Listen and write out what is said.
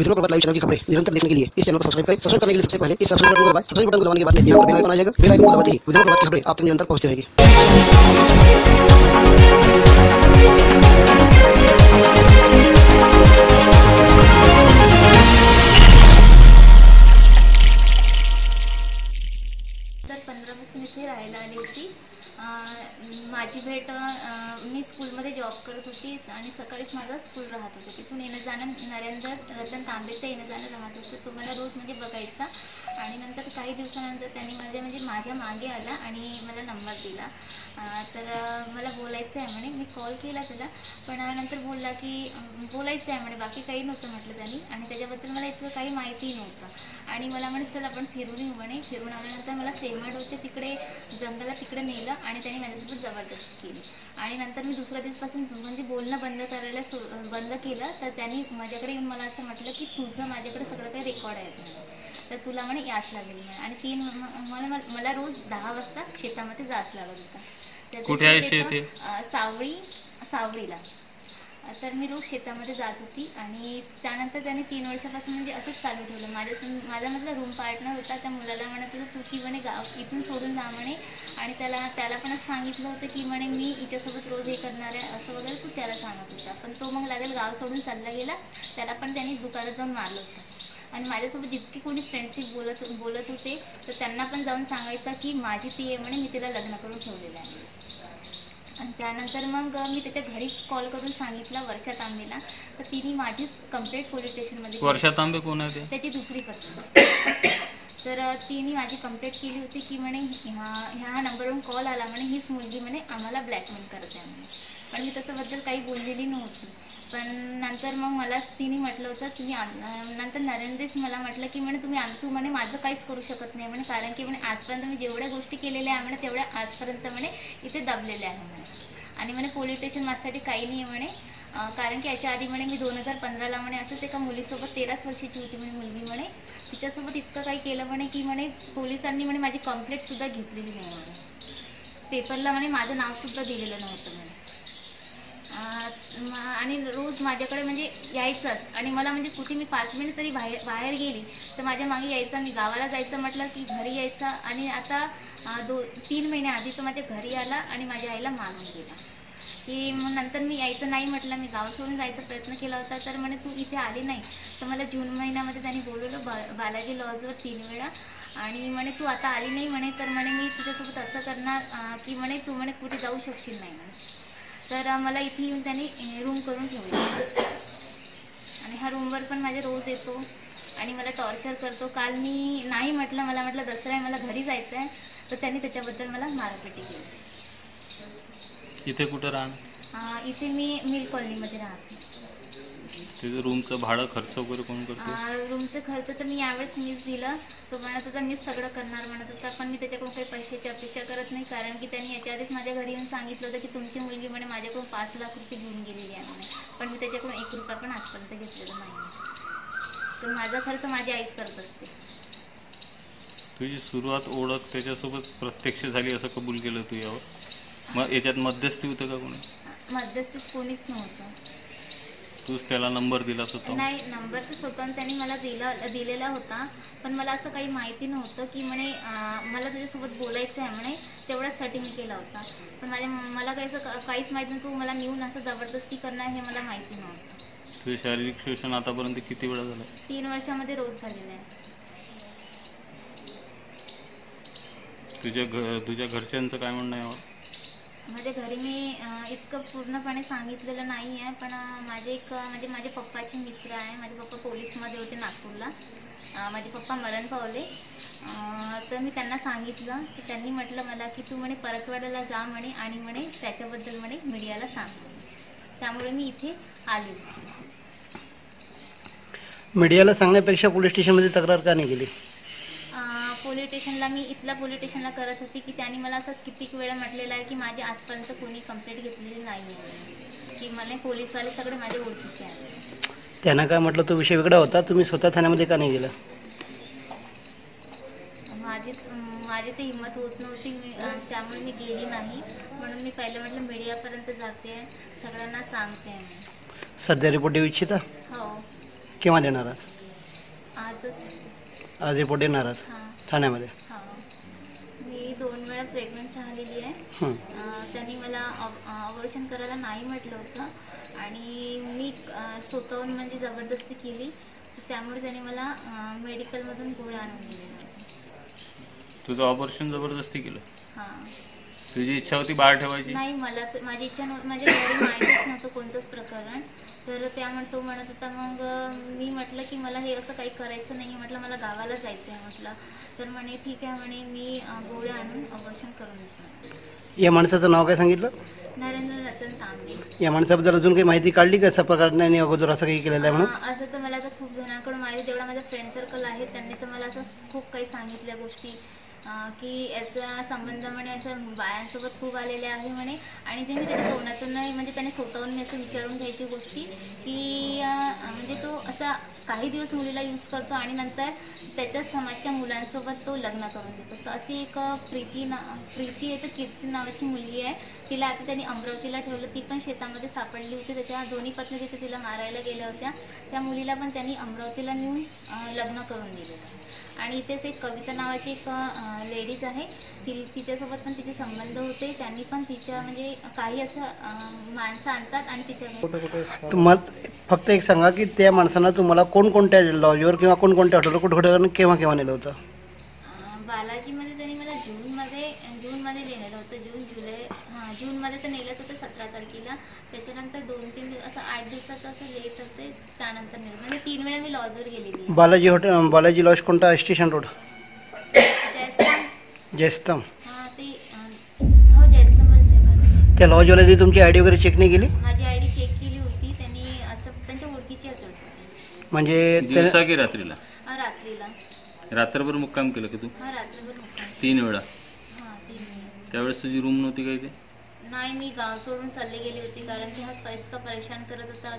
विष्णु प्रभात live channel की खबरें निरंतर देखने के लिए इस चैनल को सब्सक्राइब करें। सब्सक्राइब करने के लिए सबसे पहले इस सब्सक्राइब बटन को दबाएँ। सब्सक्राइब बटन को दबाने के बाद में यहाँ पर बेल आइकन आ जाएगा। बेल आइकन को दबाते ही विद्रोह प्रभात की खबरें आप तक निरंतर पहुँचती रहेगी। स्कूल राहत होतं. तिथून येणं जाणं नरेंद्र रतन तांबेचं येणं जाणं राहत होतं. तुम्हाला रोज म्हणजे बघायचा. आणि नंतर काही दिवसानंतर त्यांनी म्हणजे म्हणजे माझ्या मागे आला आणि मला नंबर दिला. तर मला बोलायचं आहे म्हणे. मी कॉल केला त्याला पण नंतर बोलला की बोलायचं आहे म्हणे. बाकी काही नव्हतं म्हटलं त्यांनी. आणि त्याच्याबद्दल मला इतकं काही माहिती नव्हतं. आणि मला म्हणे चल आपण फिरून येऊ म्हणे. फिरून आल्यानंतर मला सेमाडोच्या तिकडे जंगलात तिकडे नेलं आणि त्यांनी माझ्यासोबत जबरदस्ती केली. आणि नंतर मी दुसऱ्या दिवसापासून म्हणजे बोलणं बंद करायला सुरू बंद केलं. तर त्यांनी माझ्याकडे येऊन मला असं म्हटलं की तुझं माझ्याकडे सगळं काही रेकॉर्ड आहे तर तुला म्हणे यास लागेल म्हणे. आणि तीन मला मला रोज दहा वाजता शेतामध्ये जास लागत होता. कुठे आहे शेत सावळी सावळीला. तर मी रोज शेतामध्ये जात होती आणि त्यानंतर त्याने तीन वर्षापासून म्हणजे असंच चालू ठेवलं. माझ्या माझा मधला रूम पार्टनर होता त्या मुलाला म्हणत होतं तू की म्हणे गाव इथून सोडून जा म्हणे. आणि त्याला त्याला पण असं सांगितलं होतं की म्हणे मी हिच्यासोबत रोज हे करणार आहे असं वगैरे तू त्याला सांगत होता. पण तो मग लागेल गाव सोडून चालला गेला. त्याला पण त्यांनी दुकानात जाऊन मारलं होतं. आणि माझ्यासोबत जितके कोणी फ्रेंडशिप बोलत बोलत होते तर त्यांना पण जाऊन सांगायचा की माझी ती आहे म्हणे मी तिला लग्न करून ठेवलेलं आहे. आणि त्यानंतर मग मी त्याच्या घरी कॉल करून सांगितलं वर्षा तांबेला. तर तिने माझीच कंप्लेंट पोलीस स्टेशनमध्ये. वर्षा तांबे कोण आहे त्याची दुसरी पत्नी. तर तिने माझी कंप्लेंट केली होती की म्हणे ह्या ह्या नंबरवरून कॉल आला म्हणे हीच मुलगी म्हणे आम्हाला ब्लॅकमेल करत आहे म्हणे. पण मी तसंबद्दल काही बोललेली नव्हती. पण नंतर मग मला तिने म्हटलं होतं तुम्ही आम- नंतर नरेंद्रच मला म्हटलं की म्हणे तुम्ही आम- तू म्हणे माझं काहीच करू शकत नाही म्हणे कारण की म्हणे आजपर्यंत मी जेवढ्या गोष्टी केलेल्या आहे म्हणे तेवढ्या आजपर्यंत म्हणे इथे दबलेल्या आहे म्हणे. आणि म्हणे पोलीस स्टेशन माझ्यासाठी काही नाही आहे म्हणे. कारण की याच्या आधी म्हणे मी दोन हजार पंधराला म्हणे असंच एका मुलीसोबत तेराच वर्षाची होती म्हणे मुलगी म्हणे. तिच्यासोबत इतकं काही केलं म्हणे की म्हणे पोलिसांनी म्हणे माझी कंप्लेंटसुद्धा घेतलेली नाही म्हणे. पेपरला म्हणे माझं नावसुद्धा दिलेलं नव्हतं म्हणे. म- आणि रोज माझ्याकडे म्हणजे यायचंच. आणि मला म्हणजे कुठे मी पाच मिनिट तरी बाहेर बाहेर गेली तर माझ्या मागे यायचा मी गावाला जायचं म्हटलं की घरी यायचा. आणि आता दो तीन महिन्याआधी आधी तो माझ्या घरी आला आणि माझ्या आईला मारून गेला. की मग नंतर मी यायचं नाही म्हटलं मी गाव सोडून जायचा प्रयत्न केला होता तर म्हणे तू इथे आली नाही. तर मला जून महिन्यामध्ये त्यांनी बोलवलं बा बालाजी लॉजवर तीन वेळा. आणि म्हणे तू आता आली नाही म्हणे तर म्हणे मी तुझ्यासोबत असं करणार की म्हणे तू म्हणे कुठे जाऊ शकशील नाही म्हणे. तर मला इथे येऊन त्यांनी रूम करून ठेवलं. आणि ह्या रूमवर पण माझे रोज येतो. आणि मला टॉर्चर करतो. काल मी नाही म्हटलं मला म्हटलं दसरा आहे मला घरी जायचं आहे तर त्यांनी त्याच्याबद्दल मला मारपिटी केली. इथे कुठं राहण अं, इथे मी मिल कॉलनीमध्ये राहते. तिथे रूमचं भाडं खर्च वगैरे कोण करतो रूमचं खर्च तर मी यावेळेस मीच दिलं. तो म्हणत होता मीच सगळं करणार म्हणत होता. पण मी त्याच्याकडून काही पैशाची अपेक्षा करत नाही कारण की त्यांनी याच्या आधीच माझ्या घरी येऊन सांगितलं होतं की तुमची मुलगी म्हणे माझ्याकडून पाच लाख रुपये घेऊन गेलेली आहे म्हणे. पण मी त्याच्याकडून एक रुपया पण आजपर्यंत घेतलेला नाही तर माझा खर्च माझी आईच करत असते. तुझी सुरुवात ओळख त्याच्यासोबत प्रत्यक्ष झाली असं कबूल केलं तू यावर? मग याच्यात मध्यस्थी होतं का कोणी? मध्यस्थीत कोणीच नव्हतं. तूच त्याला नंबर दिला स्वतः नाही नंबर तर स्वतःहून त्यांनी मला दिला दिलेला होता. पण मला असं काही माहिती नव्हतं की म्हणे अं, मला तुझ्यासोबत बोलायचं आहे म्हणे तेवढ्याचसाठी मी केला होता. पण माझ्या मला काही असं का- काहीच माहिती नाही तू मला नेऊन असं जबरदस्ती करणार हे मला माहिती नव्हतं. तुझे शारीरिक शोषण आतापर्यंत किती वेळा झालं? तीन वर्षामध्ये रोज झालेलं आहे. तुझ्या घ तुझ्या घरच्यांचं काय म्हणणं आहे? यावर माझ्या घरी मी इतकं पूर्णपणे सांगितलेलं नाही आहे पण माझे एक म्हणजे माझे पप्पाचे मित्र आहे. माझे पप्पा पोलीसमध्ये होते नागपूरला. माझे पप्पा मरण पावले तर मी त्यांना सांगितलं की त्यांनी म्हटलं मला की तू म्हणे परतवाड्याला जा म्हणे आणि म्हणे त्याच्याबद्दल म्हणे मीडियाला सांग. त्यामुळे मी इथे आली. मीडियाला सांगण्यापेक्षा पोलीस स्टेशनमध्ये तक्रार का नाही केली? पोलीस स्टेशनला मी इथल्या पोलीस स्टेशनला करत होती की त्यांनी मला असं कितीक वेळा म्हटलेलं आहे की माझी आजपर्यंत कोणी कंप्लेंट घेतलेली नाही की मला पोलीसवाले सगळे माझे ओळखीचे आहेत. त्यांना काय म्हटलं तो विषय वेगळा होता? तुम्ही स्वतः थान्यामध्ये का नाही गेला? माझी माझी ते हिंमत होत नव्हती. मी त्यामुळे मी गेली नाही. म्हणून मी पहिलं म्हटलं मीडियापर्यंत जाते. सगळ्यांना सांगते. सध्या रिपोर्ट देऊ इच्छिता? हो. केव्हा देणार आहात आजच. आज रिपोर्ट देणार आहात हां. ठाण्यामध्ये? हां. मी दोन वेळा प्रेग्नंट राहिलेली आहे. हं. त्यांनी मला ऑपरेशन करायला नाही म्हटलं होतं. आणि मी स्वतःहून म्हणजे जबरदस्ती केली. त्यामुळे त्यांनी मला मेडिकलमधून गोळ्या आणून होत्या तुझं ऑपरेशन जबरदस्ती केलं? हां. तुझी इच्छा होती बाळ ठेवायची? नाही मला तर- माझी इच्छा नव्हती माझ्या घरी माहीतच नव्हतं कोणतंच प्रकरण. तर त्यामुळे तो म्हणत होता मग अं, मी म्हटलं की मला हे असं काही करायचं नाही म्हटलं मला गावाला जायचं आहे म्हटलं. तर म्हणे ठीक आहे म्हणे मी अं, गोळ्या आणून ऑपरेशन करून देतो या माणसाचं नाव काय सांगितलं? नरेंद्र रतन तांबे. या माणसाबद्दल अजून काही माहिती काढली का? अशा प्रकारे नाही अगोदर असं काही केलेलं आहे म्हणून? अं, असं तर मला आता खूप जणांकडून माहिती जेवढा माझा फ्रेंड सर्कल आहे त्यांनी तर मला असं खूप काही सांगितल्या गोष्टी. की याचा संबंध म्हणे असं बायांसोबत खूप आलेले आहे म्हणे. आणि ते मी त्याच्या तोंडातून नाही म्हणजे त्याने स्वतःहून मी असं विचारून घ्यायची गोष्टी की म्हणजे तो असा काही दिवस मुलीला यूज करतो आणि नंतर त्याच्या समाजच्या मुलांसोबत तो लग्न करून देत. असतो अशी एक प्रीती ना प्रीती आहे तर कीर्ती नावाची मुलगी आहे. तिला आता त्यांनी अमरावतीला ठेवलं. ती पण शेतामध्ये सापडली होती. त्याच्या दोन्ही पत्नी तिथे तिला मारायला गेल्या होत्या. त्या मुलीला पण त्यांनी अमरावतीला नेऊन लग्न करून दिलेलं आणि इथेच एक कविता नावाची एक लेडीज आहे. ती तिच्यासोबत पण तिचे संबंध होते. त्यांनी पण तिच्या म्हणजे काही असं माणसं आणतात आणि तिच्या तुम्हाला फक्त एक सांगा की त्या माणसानं तुम्हाला कोणकोणत्या लॉजवर किंवा कोणकोणत्या हॉटेलवर कुठे कुठे केव्हा केव्हा नेलं होतं अं, बालाजीमध्ये त्यांनी मला जूनमध्ये जूनमध्ये नेलेलं होतं जून जुलै हां जूनमध्ये तर नेलंच होतं सतरा तारखेला. त्याच्यानंतर दोन तीन दिवस असं आठ दिवसाचं असं लेट होते त्यानंतर नेलं. म्हणजे तीन वेळा मी लॉजवर गेलेली आहे. बालाजी हॉटेल बालाजी लॉज कोणता? Station road? जयस्तंभ. हां ते हो आहे त्या लॉजवाल्याने तुमची आय डी वगैरे चेक नाही केली? माझी आय डी चेक केली होती. त्यांनी असं त्यांच्या ओळखीची होती. म्हणजे ते दिवसा की रात्रीला? रात्रीला. रात्रभर मुक्काम केलं की तू? हा रात्रभर तीन वेळा हा तीन वेळा. त्यावेळेस तुझी रूम नव्हती काही ते नाही मी गाव सोडून चालले गेली होती कारण की हा इतका परेशान करत होता